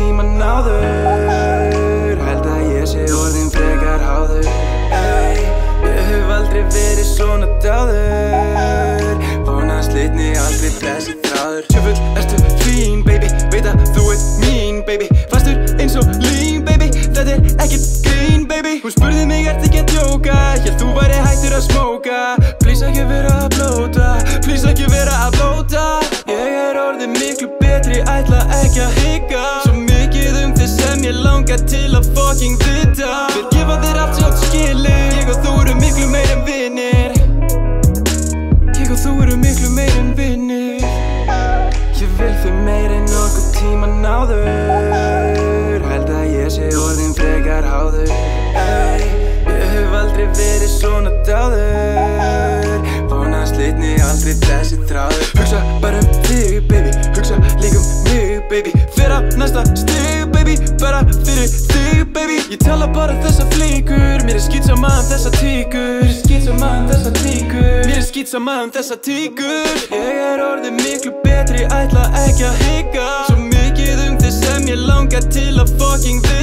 tíman áður Held að ég sé orðin frekar háður. Ey, Ég hef aldrei verið svona dáður. Vonast litni aldrei þessi þráður. Tjöfull, ertu fín, baby? Veit að þú ert mín, baby. Fastur eins og lín, baby. Þetta er ekkert grín, baby. Hún spurði mig, ert ekki að djóka? Hér þú væri hættur að smóka Please ekki vera að blóta. Please ekki vera að blóta langa til að fucking vita Vil gefa þér allt sjátt skilið Ég og þú eru miklu meir en vinnir Ég og þú eru miklu meir en vinnir Ég vil þau meir en nokkuð tíman áður Held að ég sé orðin frekar háður. Ey, Ég hef aldrei verið svona dáður. Vonast litni aldrei þessi þráður Ég tala bara þessa flíkur Mér er skýt sama um þessa tíkur. Mér er skýt sama um þessa tíkur. Mér er skýt sama um þessa tíkur. Ég er orðið miklu betri Ætla ekki að hika. Svo mikið um þið sem ég langa til að fucking vita